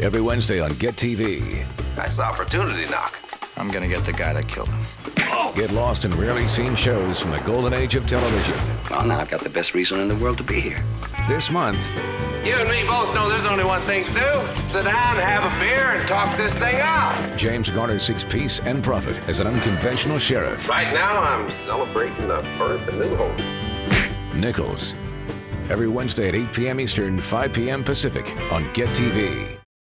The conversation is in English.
Every Wednesday on Get TV. Nice opportunity knock. I'm gonna get the guy that killed him. Get lost in rarely seen shows from the golden age of television. Well, now I've got the best reason in the world to be here. This month, You and me both know there's only one thing to do. Sit down, have a beer, and talk this thing out. James Garner seeks peace and profit as an unconventional sheriff. Right now, I'm celebrating the birth of new hope. Nichols. Every Wednesday at 8 p.m. Eastern, 5 p.m. Pacific on Get TV.